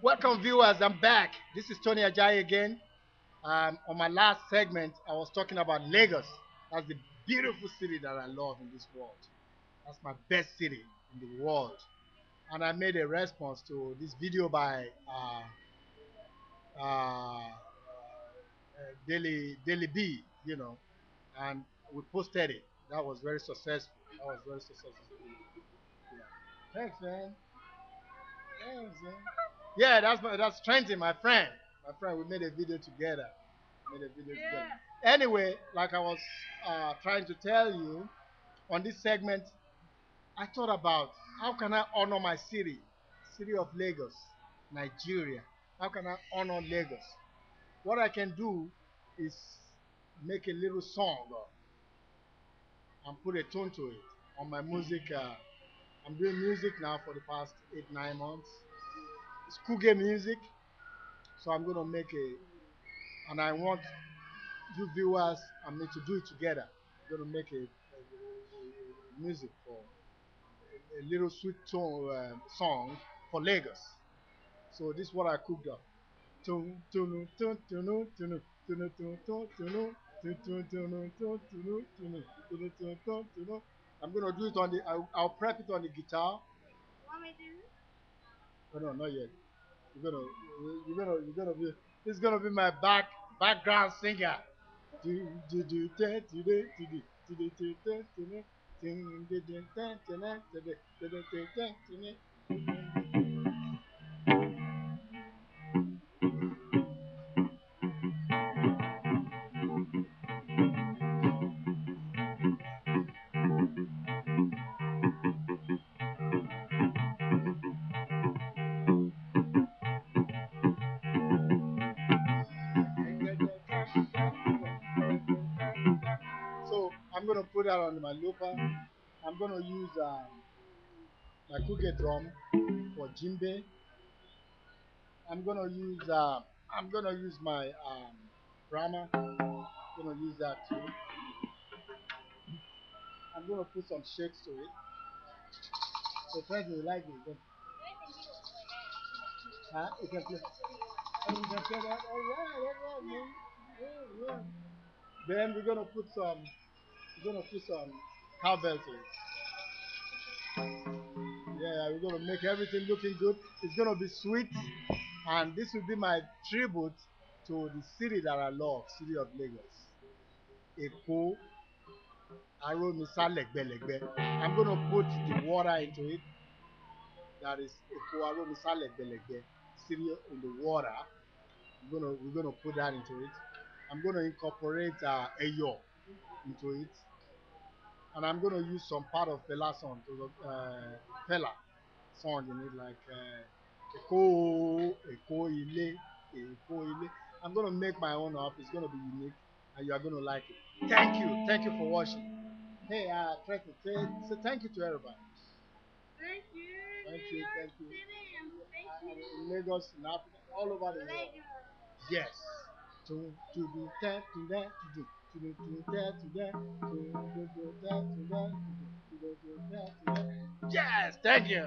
Welcome, viewers. I'm back. This is Tony Ajayi again. Um, on my last segment, I was talking about Lagos. That's the beautiful city that I love in this world. That's my best city in the world. And I made a response to this video by uh, uh, Delly Delly B, you know, and we posted it. That was very successful. That was very successful. Yeah. Thanks, man. Thanks, man. Yeah, that's my that's Trenton, my friend. My friend, we made a video together. Made a video Yeah. together. Anyway, like I was uh, trying to tell you, on this segment, I thought about how can I honor my city, city of Lagos, Nigeria. How can I honor Lagos? What I can do is make a little song and put a tune to it on my music. Uh, I'm doing music now for the past eight nine months. It's Kuge music, so I'm gonna make a, and I want you viewers and me to do it together. I'm gonna make a, a- music for a, a little sweet tone um song for Lagos. So this is what I cooked up. I'm gonna do it on the. I'll, I'll prep it on the guitar. Want me to do this? Oh, no, not yet. You're gonna, you're gonna, you're gonna be. Is gonna be my back background singer. Do do do do do do do do do da, do da, ding, So I'm gonna put that on my looper. I'm gonna use um, my Kuge drum for djembe. I'm gonna use uh, I'm gonna use my um, Brahma. gonna use that too. I'm gonna put some shakes to it. So friends, you like it? Huh? You can play. Oh, you can play that. Right, man. Yeah, yeah. Then we're gonna put some. We're gonna put some cowbell to it. Yeah, we're gonna make everything looking good. It's gonna be sweet, and this will be my tribute to the city that I love, city of Lagos. Eko Aromisa Legbelegbe. I'm gonna put the water into it. That is Eko Aromisa Legbelegbe, city in the water. We're gonna we're gonna put that into it. I'm gonna incorporate uh, Eyo into it, and I'm gonna use some part of Fela song to the uh, Fela song in it, like uh, Eko Eko Ile Eko Ile. I'm gonna make my own up. It's gonna be unique, and you are gonna like it. Thank you, thank you for watching. Hey, uh, try to say, say thank you to everybody. Thank you. Thank you, thank you. City, and thank you. Lagos, in Africa, all over the world. Yes. Yes. Thank you.